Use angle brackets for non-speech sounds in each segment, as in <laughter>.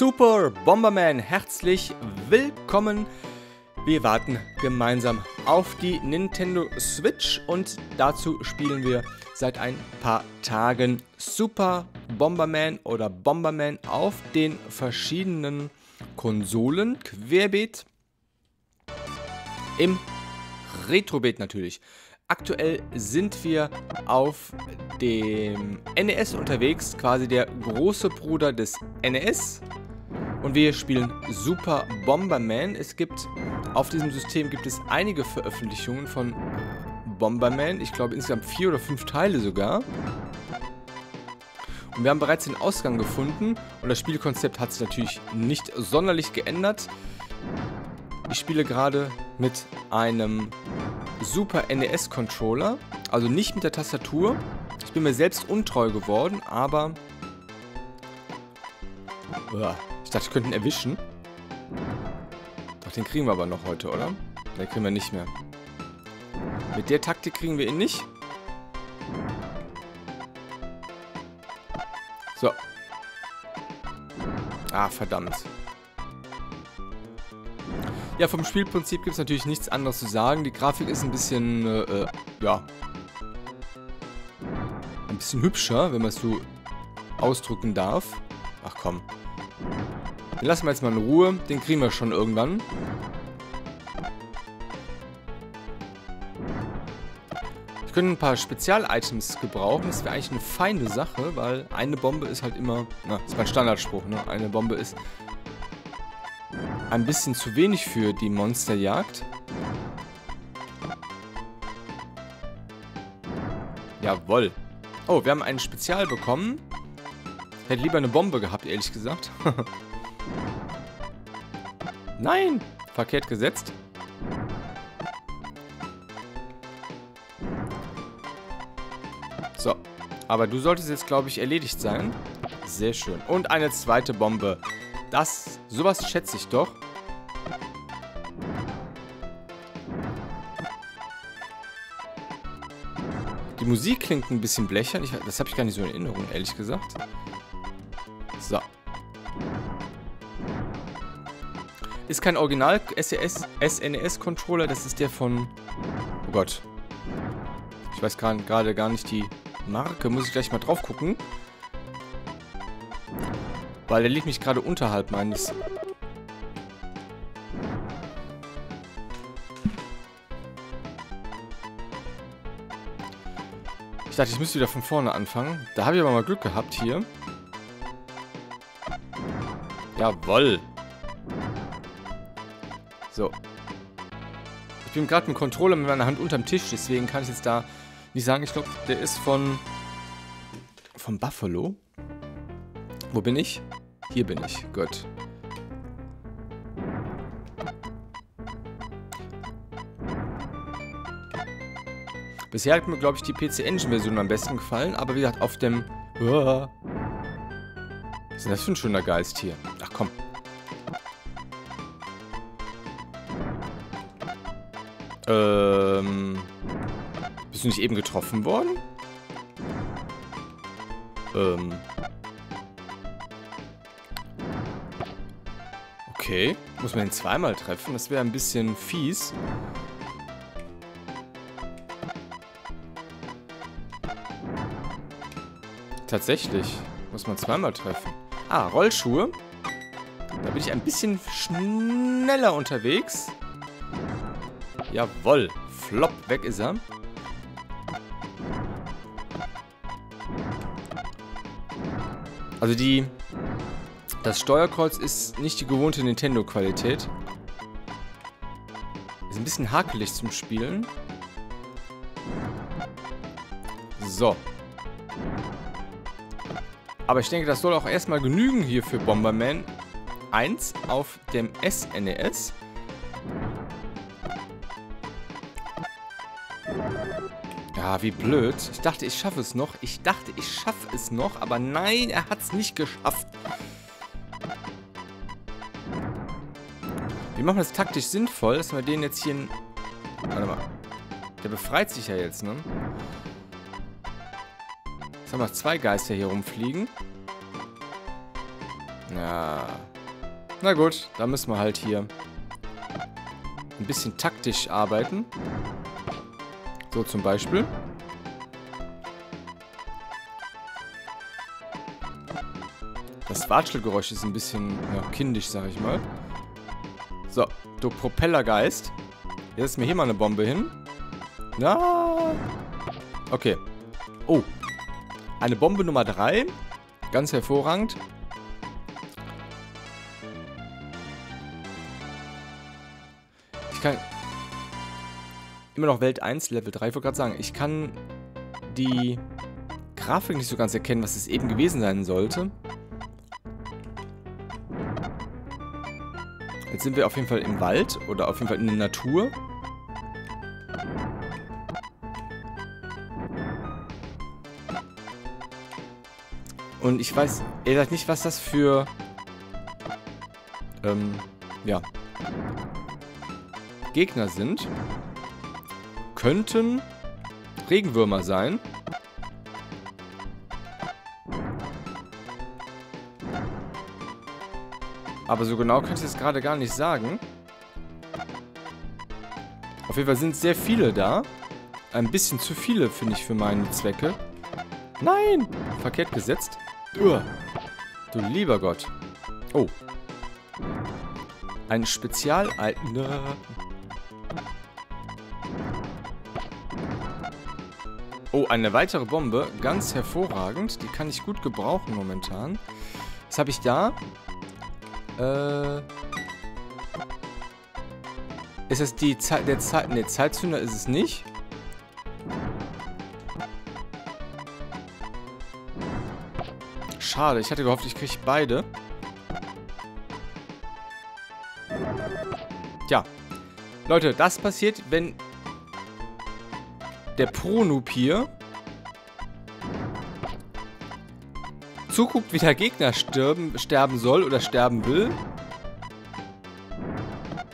Super Bomberman, herzlich willkommen. Wir warten gemeinsam auf die Nintendo Switch und dazu spielen wir seit ein paar Tagen Super Bomberman oder Bomberman auf den verschiedenen Konsolen, querbeet, im Retrobeet natürlich. Aktuell sind wir auf dem NES unterwegs, quasi der große Bruder des NES. Und wir spielen Super Bomberman. Es gibt, auf diesem System gibt es einige Veröffentlichungen von Bomberman. Ich glaube insgesamt vier oder fünf Teile sogar. Und wir haben bereits den Ausgang gefunden. Und das Spielkonzept hat sich natürlich nicht sonderlich geändert. Ich spiele gerade mit einem Super NES Controller, also nicht mit der Tastatur. Ich bin mir selbst untreu geworden, aber... Ich dachte, ich könnte ihn erwischen. Doch, den kriegen wir aber noch heute, oder? Den kriegen wir nicht mehr. Mit der Taktik kriegen wir ihn nicht. So. Ah, verdammt. Ja, vom Spielprinzip gibt es natürlich nichts anderes zu sagen. Die Grafik ist ein bisschen, äh, äh, ja, ein bisschen hübscher, wenn man es so ausdrücken darf. Ach komm. Den lassen wir jetzt mal in Ruhe. Den kriegen wir schon irgendwann. Ich könnte ein paar Spezial-Items gebrauchen. Das wäre eigentlich eine feine Sache, weil eine Bombe ist halt immer... Na, das ist mein Standardspruch, ne? Eine Bombe ist ein bisschen zu wenig für die Monsterjagd. Jawoll. Oh, wir haben ein Spezial bekommen. Hätte lieber eine Bombe gehabt, ehrlich gesagt. <laughs> Nein! Verkehrt gesetzt. So. Aber du solltest jetzt, glaube ich, erledigt sein. Sehr schön. Und eine zweite Bombe. Das, sowas schätze ich doch. Die Musik klingt ein bisschen blechern. Ich, das habe ich gar nicht so in Erinnerung, ehrlich gesagt. So. Ist kein Original SES, SNES-Controller. Das ist der von... Oh Gott. Ich weiß gerade gar nicht die Marke. Muss ich gleich mal drauf gucken. Weil der liegt mich gerade unterhalb meines... Ich dachte, ich müsste wieder von vorne anfangen. Da habe ich aber mal Glück gehabt hier. Jawoll. So. Ich bin gerade mit dem Controller mit meiner Hand unterm Tisch, deswegen kann ich jetzt da nicht sagen. Ich glaube, der ist von... Von Buffalo. Wo bin ich? Hier bin ich. Gut. Bisher hat mir, glaube ich, die PC Engine Version am besten gefallen, aber wie gesagt, auf dem... Was ist denn das für ein schöner Geist hier? Ach komm. Ähm... Bist du nicht eben getroffen worden? Ähm... Okay. Muss man ihn zweimal treffen? Das wäre ein bisschen fies. Tatsächlich. Muss man zweimal treffen. Ah, Rollschuhe. Da bin ich ein bisschen schneller unterwegs. Jawoll. Flop, weg ist er. Also die das Steuerkreuz ist nicht die gewohnte Nintendo-Qualität. Ist ein bisschen hakelig zum Spielen. So. Aber ich denke, das soll auch erstmal genügen hier für Bomberman 1 auf dem SNES. Ja, wie blöd. Ich dachte, ich schaffe es noch. Ich dachte, ich schaffe es noch. Aber nein, er hat es nicht geschafft. Wir machen das taktisch sinnvoll, dass wir den jetzt hier... Warte mal. Der befreit sich ja jetzt, ne? Jetzt haben wir zwei Geister hier rumfliegen. Ja. Na gut, da müssen wir halt hier ein bisschen taktisch arbeiten. So zum Beispiel. Das Watschelgeräusch ist ein bisschen ja, kindisch, sag ich mal. So, du Propellergeist. Jetzt ist mir hier mal eine Bombe hin. Na. Okay. Oh. Eine Bombe Nummer 3. Ganz hervorragend. Ich kann... Immer noch Welt 1, Level 3. Ich wollte gerade sagen, ich kann die Grafik nicht so ganz erkennen, was es eben gewesen sein sollte. Jetzt sind wir auf jeden Fall im Wald oder auf jeden Fall in der Natur. Und ich weiß ehrlich nicht, was das für... Ähm, ja. Gegner sind. Könnten Regenwürmer sein. Aber so genau kann ich es gerade gar nicht sagen. Auf jeden Fall sind sehr viele da. Ein bisschen zu viele, finde ich, für meine Zwecke. Nein! Verkehrt gesetzt. Uah. Du lieber Gott. Oh. Ein Spezial... Oh, eine weitere Bombe. Ganz hervorragend. Die kann ich gut gebrauchen momentan. Was habe ich da? Äh... Ist es die Zeit... Der Zeit... Ne, Zeitzünder ist es nicht. Schade, ich hatte gehofft, ich kriege beide. Tja. Leute, das passiert, wenn der Pro-Noob hier zuguckt, wie der Gegner sterben, sterben soll oder sterben will.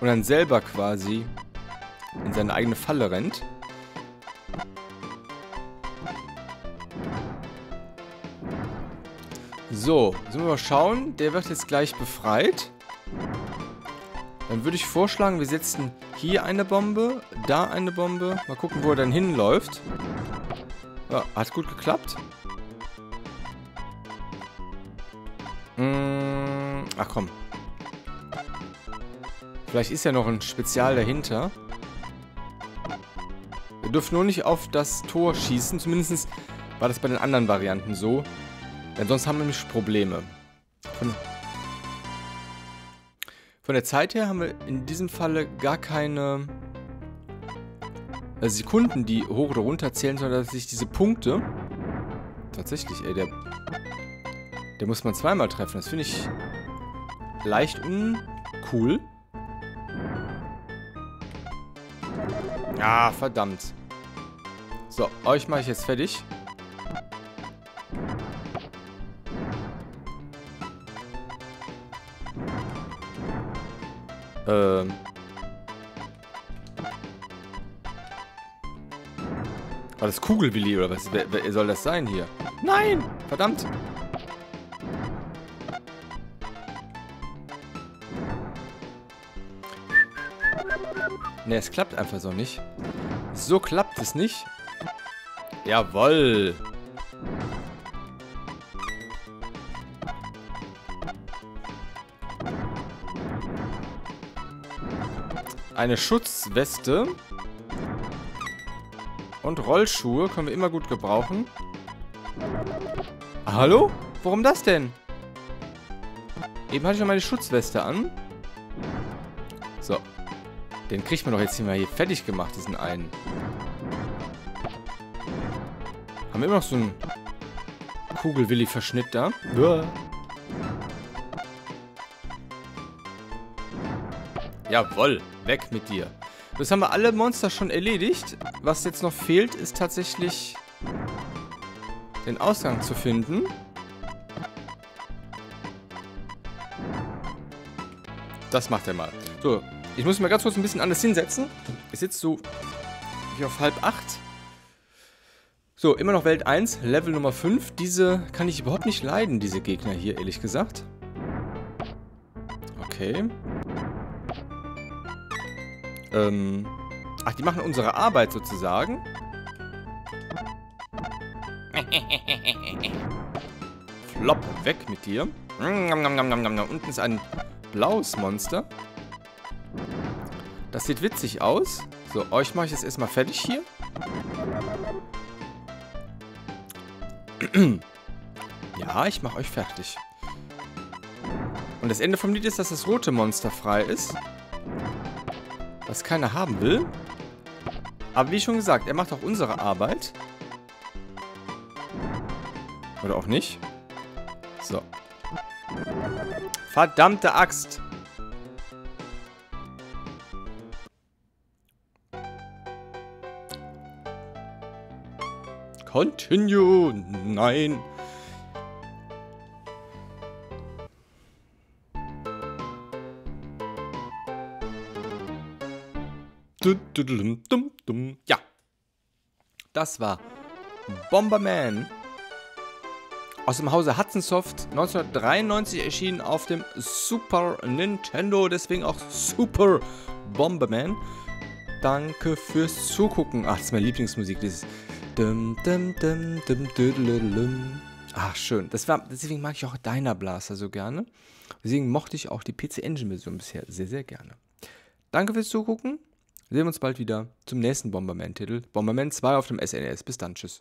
Und dann selber quasi in seine eigene Falle rennt. So, sollen wir mal schauen. Der wird jetzt gleich befreit. Dann würde ich vorschlagen, wir setzen hier eine Bombe, da eine Bombe. Mal gucken, wo er dann hinläuft. Ja, hat gut geklappt. Mmh, ach komm. Vielleicht ist ja noch ein Spezial dahinter. Wir dürfen nur nicht auf das Tor schießen. Zumindest war das bei den anderen Varianten so. Denn sonst haben wir nämlich Probleme. Von, von der Zeit her haben wir in diesem Falle gar keine also Sekunden, die hoch oder runter zählen, sondern dass sich diese Punkte... Tatsächlich, ey, der... Der muss man zweimal treffen. Das finde ich leicht uncool. Ah, verdammt. So, euch mache ich jetzt fertig. Ähm. War das Kugelwilli oder was? Wer, wer soll das sein hier? Nein! Verdammt! Ne, es klappt einfach so nicht. So klappt es nicht. Jawoll! Eine Schutzweste. Und Rollschuhe können wir immer gut gebrauchen. Ah, hallo? Warum das denn? Eben hatte ich noch meine Schutzweste an. So. Den kriegt man doch jetzt hier mal hier fertig gemacht, diesen einen. Haben wir immer noch so einen Kugelwilli-Verschnitt da? Jawoll. Weg mit dir. Das haben wir alle Monster schon erledigt. Was jetzt noch fehlt, ist tatsächlich den Ausgang zu finden. Das macht er mal. So, ich muss mal ganz kurz ein bisschen anders hinsetzen. Ich sitze so wie auf halb acht. So, immer noch Welt 1, Level Nummer 5. Diese kann ich überhaupt nicht leiden, diese Gegner hier, ehrlich gesagt. Okay. Ähm. Ach, die machen unsere Arbeit sozusagen. Flop, weg mit dir. Unten ist ein blaues Monster. Das sieht witzig aus. So, euch mache ich jetzt erstmal fertig hier. <clears throat> ja, ich mache euch fertig. Und das Ende vom Lied ist, dass das rote Monster frei ist. Was keiner haben will. Aber wie schon gesagt, er macht auch unsere Arbeit. Oder auch nicht. So. Verdammte Axt. Continue. Nein. Ja. Das war Bomberman aus dem Hause Hudson Soft 1993 erschienen auf dem Super Nintendo, deswegen auch Super Bomberman. Danke fürs Zugucken. Ach, das ist meine Lieblingsmusik, dieses Ach, schön. Das war, deswegen mag ich auch Dyna Blaster so gerne. Deswegen mochte ich auch die PC Engine Version bisher sehr, sehr gerne. Danke fürs Zugucken. Wir sehen uns bald wieder zum nächsten Bomberman-Titel. Bomberman 2 auf dem SNES. Bis dann, tschüss.